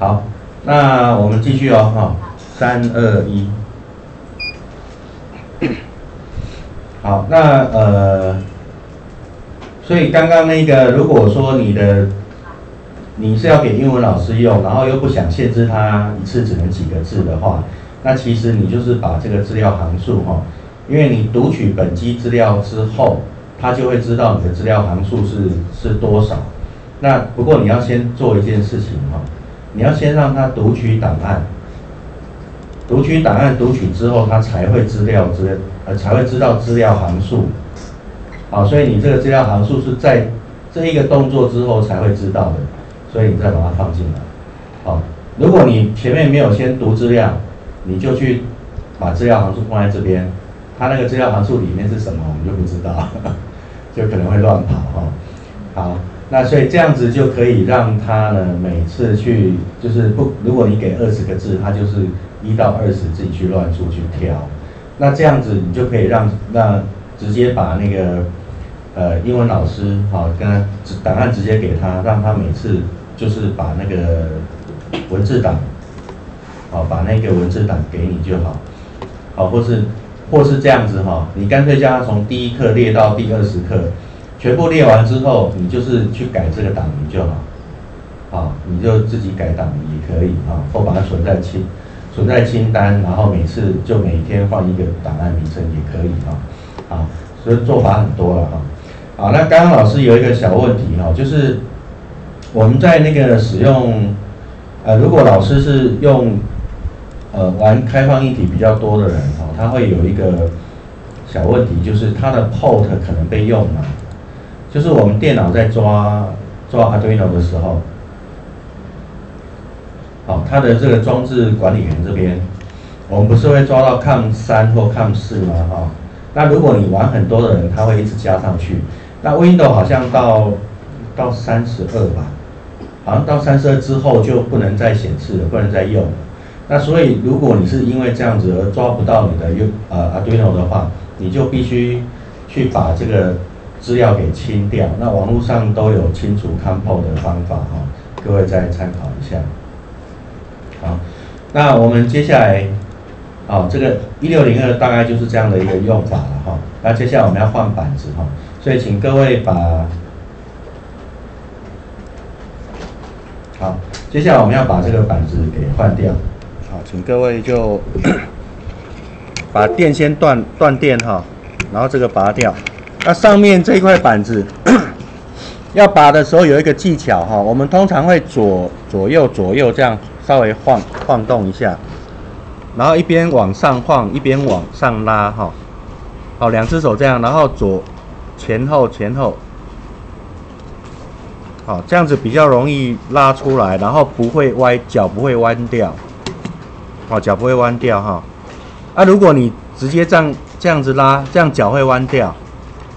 好，那我们继续哦，哈，三二一。好，那呃，所以刚刚那个，如果说你的你是要给英文老师用，然后又不想限制他一次只能几个字的话，那其实你就是把这个资料行数哈，因为你读取本机资料之后，他就会知道你的资料行数是是多少。那不过你要先做一件事情哈，你要先让他读取档案，读取档案读取之后，他才会资料资呃才会知道资料行数。好，所以你这个资料行数是在这一个动作之后才会知道的。所以你再把它放进来，好。如果你前面没有先读资料，你就去把资料行数放在这边，它那个资料行数里面是什么，我们就不知道，就可能会乱跑哈。好，那所以这样子就可以让他呢每次去就是不，如果你给二十个字，他就是一到二十自己去乱数去挑，那这样子你就可以让那直接把那个呃英文老师好跟他档案直接给他，让他每次。就是把那个文字档，好，把那个文字档给你就好，好，或是或是这样子哈，你干脆叫他从第一课列到第二十课，全部列完之后，你就是去改这个档名就好，啊，你就自己改档名也可以啊，或把它存在清存在清单，然后每次就每天换一个档案名称也可以啊，啊，所以做法很多了哈，好，那刚刚老师有一个小问题哈，就是。我们在那个使用，呃，如果老师是用，呃，玩开放议题比较多的人哈，他会有一个小问题，就是他的 port 可能被用了，就是我们电脑在抓抓 Arduino 的时候，好，它的这个装置管理员这边，我们不是会抓到 COM 三或 COM 四吗？哈，那如果你玩很多的人，他会一直加上去，那 Windows 好像到到三十二吧。好像到三十二之后就不能再显示了，不能再用了。那所以如果你是因为这样子而抓不到你的 U 呃 Arduino 的话，你就必须去把这个资料给清掉。那网络上都有清除 COMPO 的方法哈，各位再参考一下。好，那我们接下来，好这个一六零二大概就是这样的一个用法了哈。那接下来我们要换板子哈，所以请各位把。好，接下来我们要把这个板子给换掉。好，请各位就 把电先断断电哈，然后这个拔掉。那上面这一块板子要拔的时候有一个技巧哈，我们通常会左左右左右这样稍微晃晃动一下，然后一边往上晃一边往上拉哈。好，两只手这样，然后左前后前后。好，这样子比较容易拉出来，然后不会歪，脚不会弯掉。好，脚不会弯掉哈。啊，如果你直接这样这样子拉，这样脚会弯掉，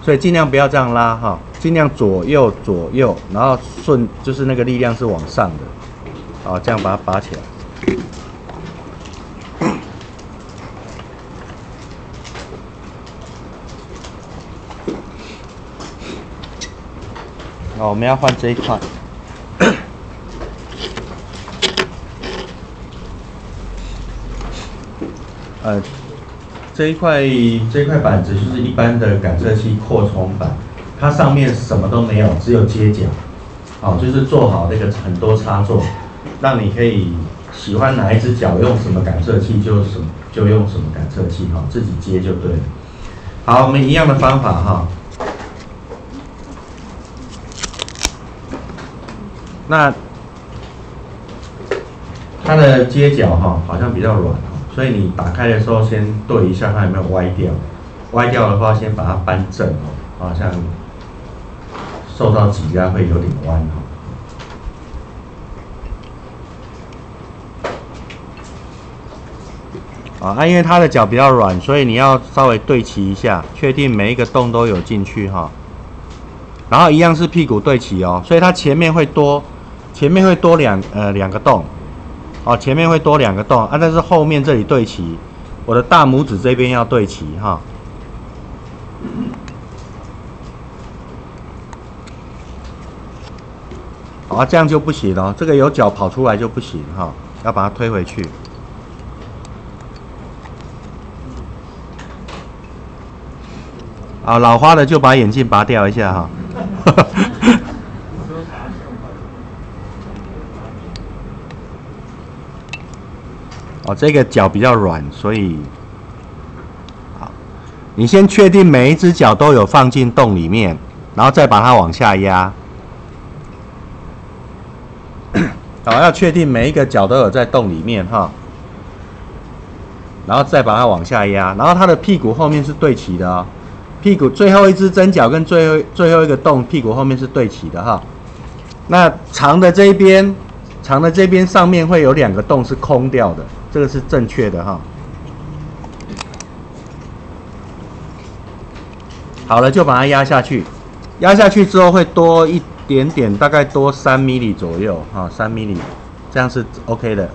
所以尽量不要这样拉哈，尽量左右左右，然后顺就是那个力量是往上的。好，这样把它拔起来。我们要换这一块，呃，这一块这一块板子就是一般的感测器扩充板，它上面什么都没有，只有接脚，哦，就是做好那个很多插座，让你可以喜欢哪一只脚用什么感测器就什么就用什么感测器哈，自己接就对了。好，我们一样的方法哈。那它的接角哈好像比较软所以你打开的时候先对一下它有没有歪掉，歪掉的话先把它扳正哦，好像受到挤压会有点弯哈。啊，因为它的脚比较软，所以你要稍微对齐一下，确定每一个洞都有进去哈。然后一样是屁股对齐哦，所以它前面会多。前面会多两呃两个洞，哦，前面会多两个洞啊，但是后面这里对齐，我的大拇指这边要对齐哈。啊，这样就不行了，这个有脚跑出来就不行哈，要把它推回去。啊，老花的就把眼镜拔掉一下哈。哦，这个脚比较软，所以好，你先确定每一只脚都有放进洞里面，然后再把它往下压。好，要确定每一个脚都有在洞里面哈，然后再把它往下压，然后它的屁股后面是对齐的哦。屁股最后一只针脚跟最后最后一个洞屁股后面是对齐的哈，那长的这一边，长的这边上面会有两个洞是空掉的，这个是正确的哈。好了，就把它压下去，压下去之后会多一点点，大概多三米米左右哈，三米米，这样是 OK 的。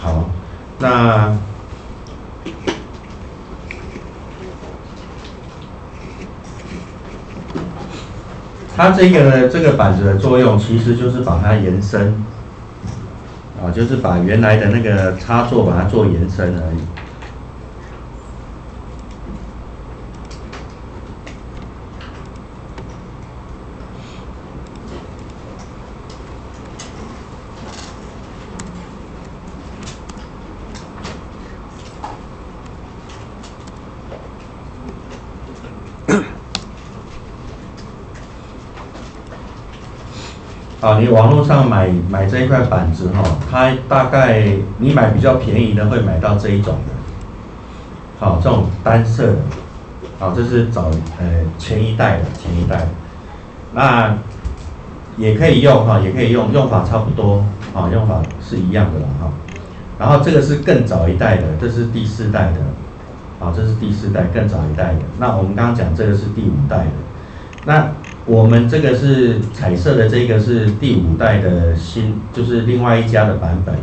好那它这个这个板子的作用，其实就是把它延伸，啊，就是把原来的那个插座把它做延伸而已。你网络上买买这一块板子哈，它大概你买比较便宜的会买到这一种的，好，这种单色的，好，这是早呃前一代的前一代，那也可以用哈，也可以用，用法差不多，啊，用法是一样的了哈。然后这个是更早一代的，这是第四代的，好，这是第四代更早一代的。那我们刚刚讲这个是第五代的，那。我们这个是彩色的，这个是第五代的新，就是另外一家的版本。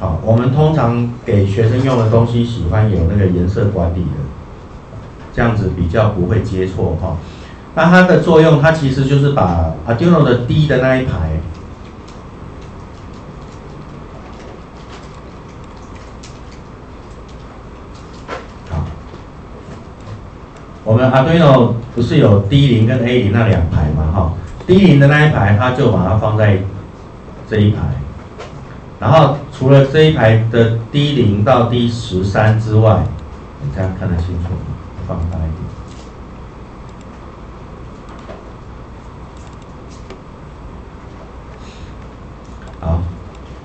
好，我们通常给学生用的东西，喜欢有那个颜色管理的，这样子比较不会接错哈。那它的作用，它其实就是把 Arduino 的低的那一排。我们 Arduino 不是有 D 零跟 A 零那两排嘛？哈，D 零的那一排，它就把它放在这一排。然后除了这一排的 D 零到 D 十三之外，你这样看得清楚吗？放大一点。好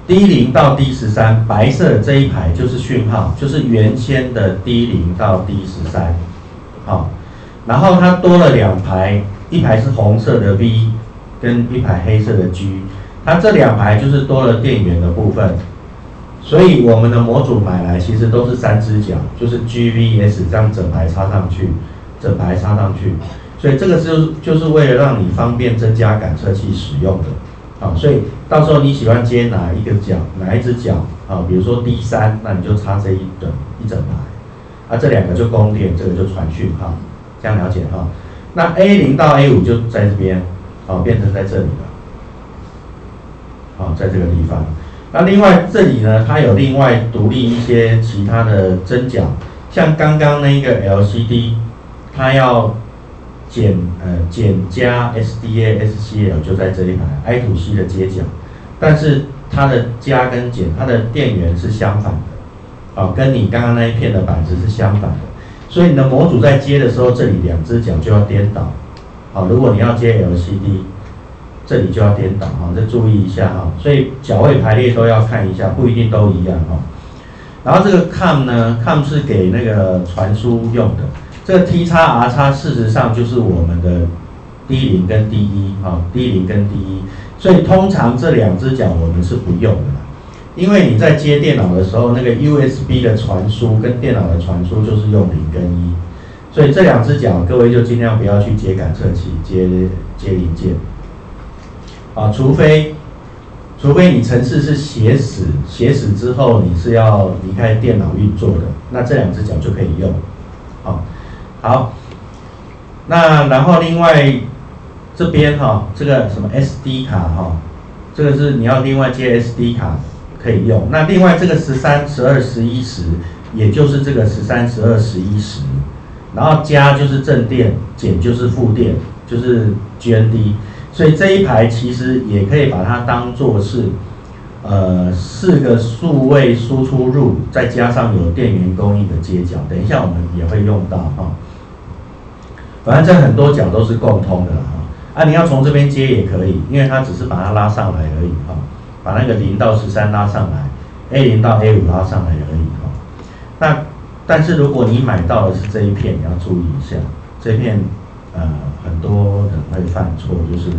，D 零到 D 十三，白色这一排就是讯号，就是原先的 D 零到 D 十三。好，然后它多了两排，一排是红色的 V，跟一排黑色的 G，它这两排就是多了电源的部分，所以我们的模组买来其实都是三只脚，就是 GVS 这样整排插上去，整排插上去，所以这个是就是为了让你方便增加感测器使用的，好，所以到时候你喜欢接哪一个脚，哪一只脚，啊，比如说 D 三，那你就插这一整一整排。啊，这两个就供电，这个就传讯哈，这样了解哈。那 A 零到 A 五就在这边，好，变成在这里了，好，在这个地方。那另外这里呢，它有另外独立一些其他的针脚，像刚刚那个 LCD，它要减呃减加 SDA SCL 就在这一排 I to C 的接脚，但是它的加跟减，它的电源是相反的。啊，跟你刚刚那一片的板子是相反的，所以你的模组在接的时候，这里两只脚就要颠倒。好，如果你要接 LCD，这里就要颠倒哈，再注意一下哈。所以脚位排列都要看一下，不一定都一样哈。然后这个 COM 呢，COM 是给那个传输用的。这个 T 叉 R 叉事实上就是我们的 D 零跟 D 一哈，D 零跟 D 一，所以通常这两只脚我们是不用的。因为你在接电脑的时候，那个 USB 的传输跟电脑的传输就是用零跟一，所以这两只脚各位就尽量不要去接感测器、接接零件，啊，除非除非你程式是写死，写死之后你是要离开电脑运作的，那这两只脚就可以用，好，好，那然后另外这边哈，这个什么 SD 卡哈，这个是你要另外接 SD 卡可以用。那另外这个十三、十二、十一时，也就是这个十三、十二、十一时，然后加就是正电，减就是负电，就是 GND。所以这一排其实也可以把它当做是。呃，四个数位输出入，再加上有电源供应的接角，等一下我们也会用到哈。反正这很多角都是共通的哈。啊，你要从这边接也可以，因为它只是把它拉上来而已哈，把那个零到十三拉上来，A 零到 A 五拉上来而已哈。那但是如果你买到的是这一片，你要注意一下，这片呃很多人会犯错，就是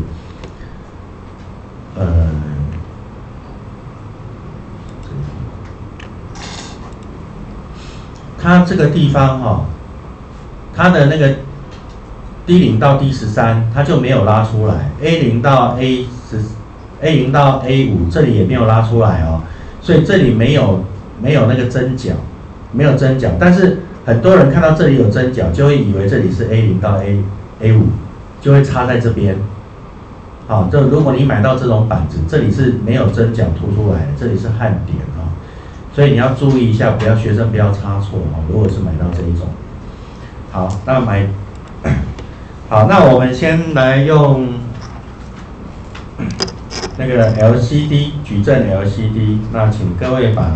呃。它这个地方哈，它的那个 D 零到 D 十三，它就没有拉出来；A 零到 A 十，A 零到 A 五，这里也没有拉出来哦。所以这里没有没有那个针脚，没有针脚。但是很多人看到这里有针脚，就会以为这里是 A 零到 A A 五，就会插在这边。好，就如果你买到这种板子，这里是没有针脚凸出来的，这里是焊点啊。所以你要注意一下，不要学生不要插错哦。如果是买到这一种，好，那买，好，那我们先来用那个 LCD 矩阵 LCD，那请各位把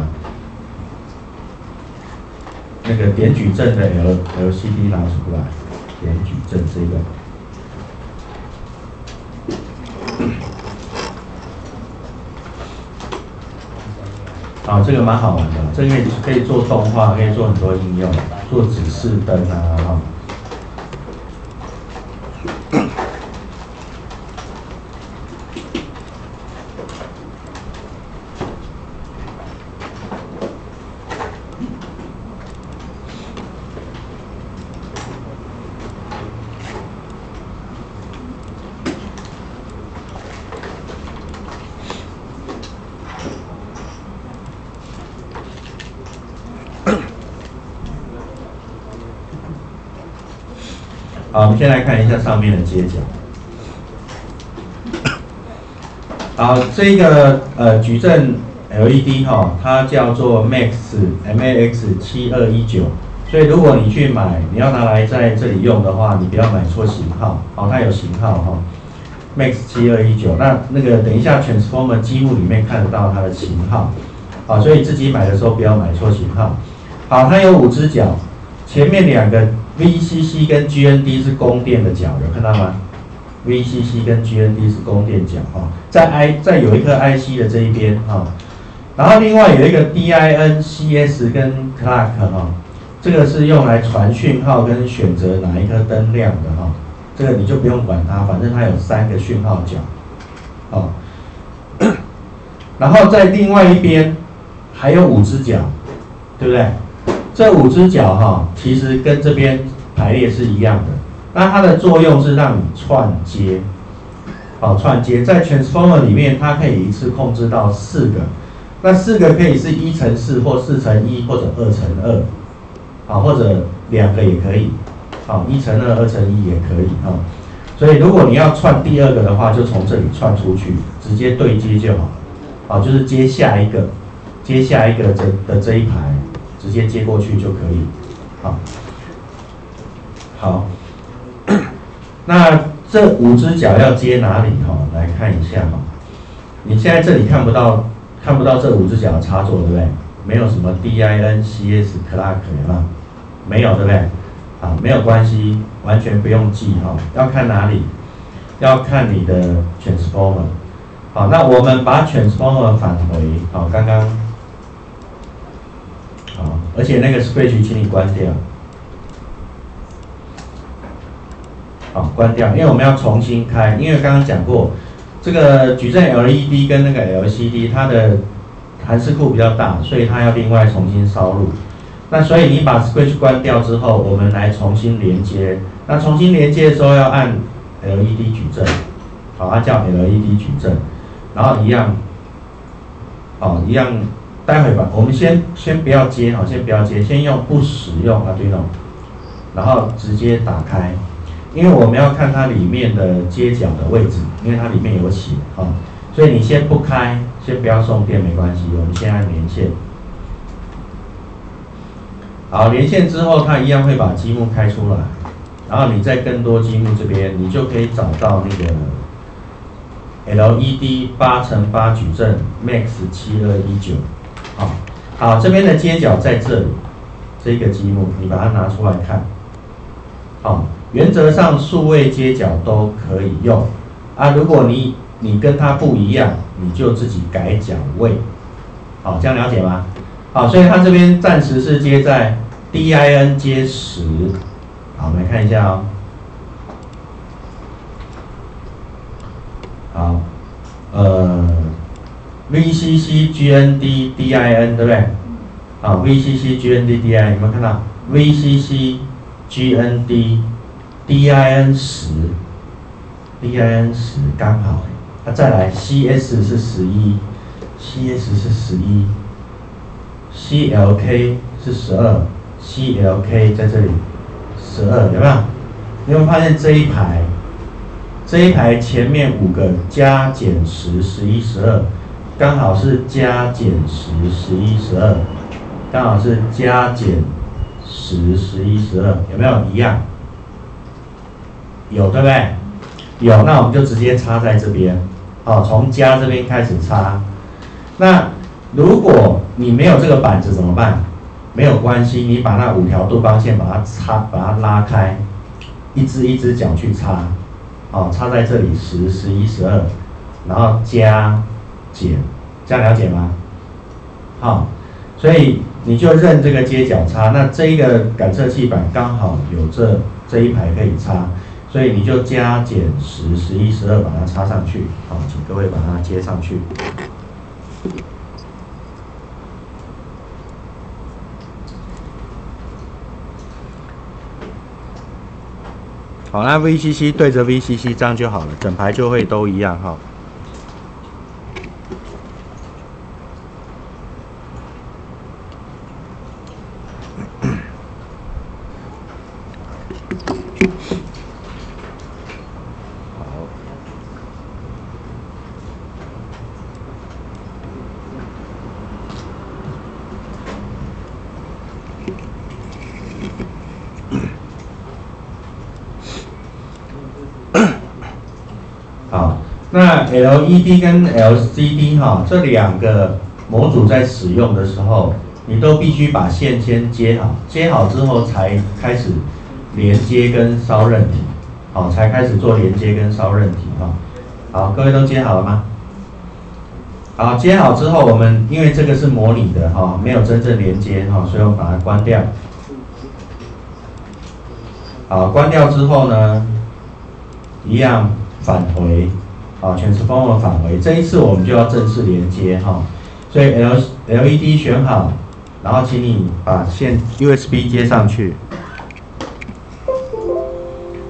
那个点矩阵的 L LCD 拿出来，点矩阵这个。啊，这个蛮好玩的，这个可以做动画，可以做很多应用，做指示灯啊。好，我们先来看一下上面的接角。好，这个呃矩阵 LED 哈，它叫做 Max M A X 七二一九，所以如果你去买，你要拿来在这里用的话，你不要买错型号。好，它有型号哈，Max 七二一九。那那个等一下 Transformer 机目里面看得到它的型号。好，所以自己买的时候不要买错型号。好，它有五只脚，前面两个。VCC 跟 GND 是供电的角，有看到吗？VCC 跟 GND 是供电角哈，在 I 在有一颗 IC 的这一边哈，然后另外有一个 DIN、CS 跟 Clock 哈，这个是用来传讯号跟选择哪一颗灯亮的哈，这个你就不用管它，反正它有三个讯号角，哦，然后在另外一边还有五只角，对不对？这五只脚哈，其实跟这边排列是一样的。那它的作用是让你串接，好串接。在 transformer 里面，它可以一次控制到四个。那四个可以是一乘四或四乘一或者二乘二，好或者两个也可以，好一乘二、二乘一也可以哈。所以如果你要串第二个的话，就从这里串出去，直接对接就好了。好，就是接下一个，接下一个这的这一排。直接接过去就可以，好，好，那这五只脚要接哪里？哈，来看一下哈。你现在这里看不到，看不到这五只脚的插座，对不对？没有什么 DIN、CS、Clock 吗？没有，对不对？啊，没有关系，完全不用记哈。要看哪里？要看你的 Transformer。好，那我们把 Transformer 返回。好，刚刚。好，而且那个 switch 请你关掉。好，关掉，因为我们要重新开，因为刚刚讲过，这个矩阵 LED 跟那个 LCD 它的函式库比较大，所以它要另外重新烧录。那所以你把 switch 关掉之后，我们来重新连接。那重新连接的时候要按 LED 矩阵，好，它叫 LED 矩阵，然后一样，好，一样。待会吧，我们先先不要接，好，先不要接，先用不使用 Arduino，然后直接打开，因为我们要看它里面的接角的位置，因为它里面有写啊，所以你先不开，先不要送电没关系，我们先按连线。好，连线之后，它一样会把积木开出来，然后你在更多积木这边，你就可以找到那个 LED 八乘八矩阵 Max 七二一九，好，这边的接角在这里，这个积木你把它拿出来看，好，原则上数位接角都可以用，啊，如果你你跟它不一样，你就自己改角位，好，这样了解吗？好，所以它这边暂时是接在 DIN 接十，好，我们来看一下哦。好，呃，VCC GND DIN 对不对？好，VCC GND DIN 有没有看到？VCC GND DIN 十，DIN 十刚好，那再来 CS 是十一，CS 是十一。CLK 是十二，CLK 在这里十二，有没有？你有没有发现这一排，这一排前面五个加减十、十一、十二，刚好是加减十、十一、十二，刚好是加减十、十一、十二，有没有一样？有对不对？有，那我们就直接插在这边，好，从加这边开始插，那。如果你没有这个板子怎么办？没有关系，你把那五条杜邦线把它插，把它拉开，一只一只脚去插，哦，插在这里十、十一、十二，然后加减，这样了解吗？好，所以你就认这个接角插，那这一个感测器板刚好有这这一排可以插，所以你就加减十、十一、十二把它插上去，好，请各位把它接上去。好，那 VCC 对着 VCC 这样就好了，整排就会都一样哈。那 LED 跟 LCD 哈这两个模组在使用的时候，你都必须把线先接好，接好之后才开始连接跟烧韧体，好，才开始做连接跟烧韧体哈。好，各位都接好了吗？好，接好之后，我们因为这个是模拟的哈，没有真正连接哈，所以我们把它关掉。好，关掉之后呢，一样返回。好，全是帮我返回。这一次我们就要正式连接哈，所以 L LED 选好，然后请你把线 USB 接上去。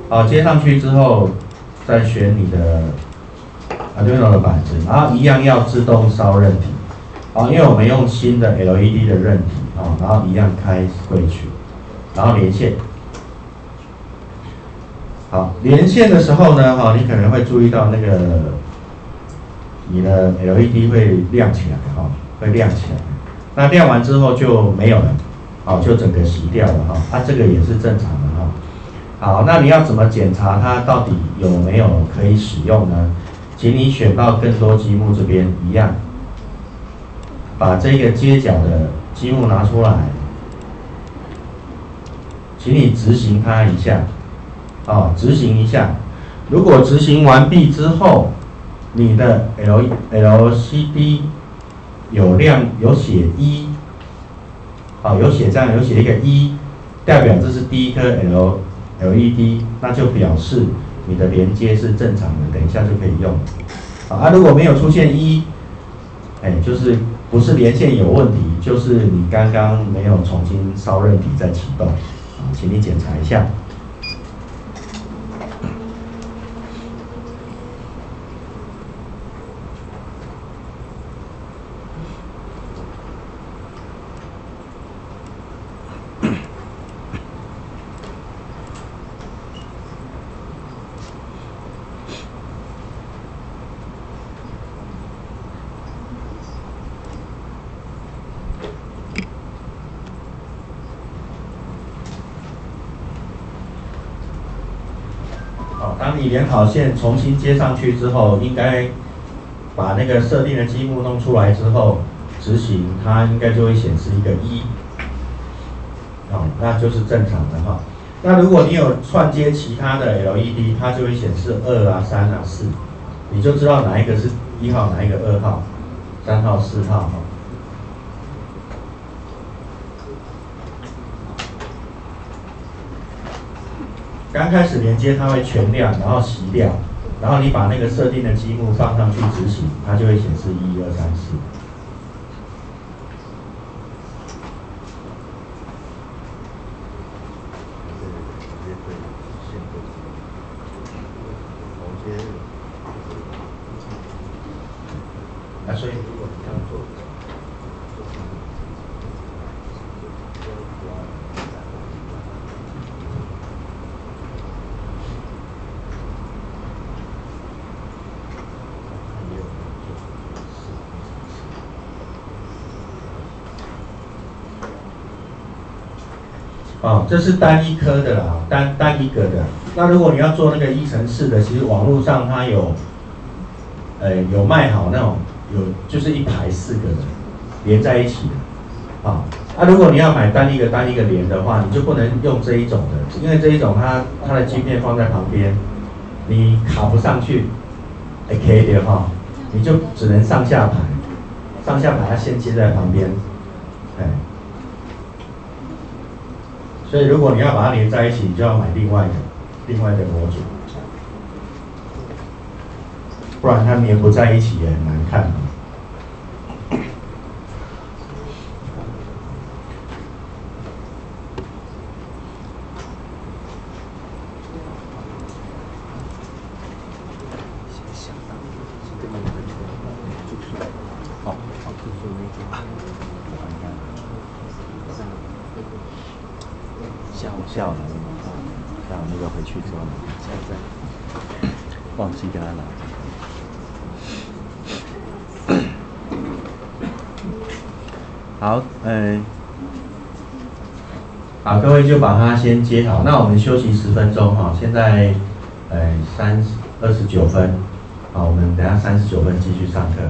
好，接上去之后，再选你的 Arduino 的板子，然后一样要自动烧韧体。好，因为我们用新的 LED 的韧体啊，然后一样开回去，然后连线。好，连线的时候呢，哈，你可能会注意到那个你的 LED 会亮起来，哈，会亮起来。那亮完之后就没有了，好，就整个熄掉了，哈。它，这个也是正常的，哈。好，那你要怎么检查它到底有没有可以使用呢？请你选到更多积木这边一样，把这个接角的积木拿出来，请你执行它一下。啊，执行一下。如果执行完毕之后，你的 L L C D 有亮有写一，好，有写这样有写一个一，代表这是第一颗 L L E D，那就表示你的连接是正常的，等一下就可以用。啊，如果没有出现一，哎，就是不是连线有问题，就是你刚刚没有重新烧热体再启动，啊，请你检查一下。好，你连好线重新接上去之后，应该把那个设定的积木弄出来之后，执行它应该就会显示一个一，哦，那就是正常的哈。那如果你有串接其他的 LED，它就会显示二啊、三啊、四，你就知道哪一个是一号，哪一个二号、三号、四号哈。刚开始连接它会全亮，然后熄掉，然后你把那个设定的积木放上去执行，它就会显示一二三四。啊，所以如果你这样做。哦，这是单一颗的啦，单单一个的。那如果你要做那个一乘四的，其实网络上它有，呃，有卖好那种，有就是一排四个的连在一起的。啊，那如果你要买单一个单一个连的话，你就不能用这一种的，因为这一种它它的晶片放在旁边，你卡不上去，哎，可以的哈，你就只能上下排，上下排它先接在旁边，哎。所以如果你要把它连在一起，你就要买另外的、另外的模组，不然它连不在一起也很难看。下午了，下午那个回去之后，现在忘记跟他拿。好，嗯，好，各就把它先接好。那我们休息十分钟哈，现在呃三二十九分，好，我们等下三十九分继续上课。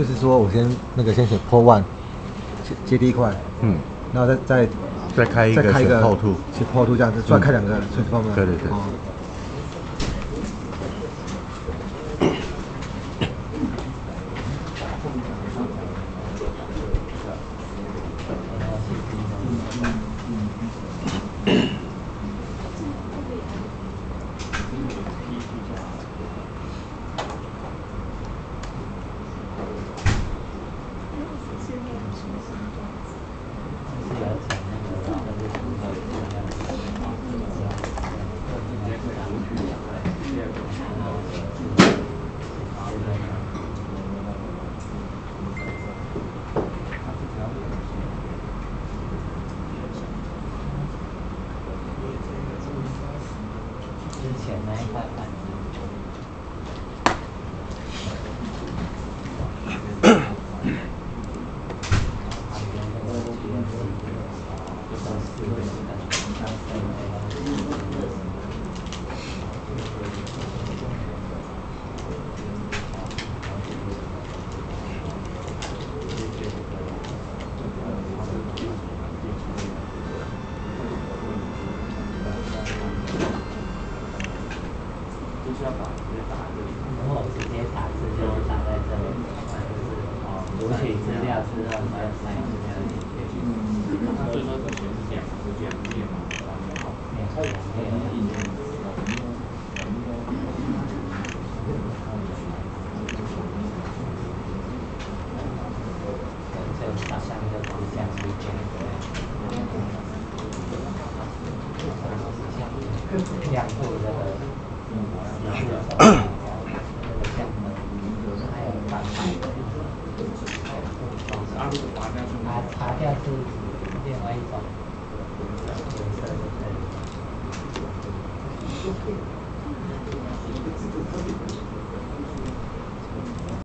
就是说我先那个先选 Pro One，接接第一块，嗯，然后再再再开一个再开一个选 Pro Two 去 Pro Two 这样子，再开两个顺时方面。对对对。哦之前那一块板子。如果直接打字就打在这里，就是哦，读取资料之后再塞资料进去。所以说这样，是这样练嘛，练是练。就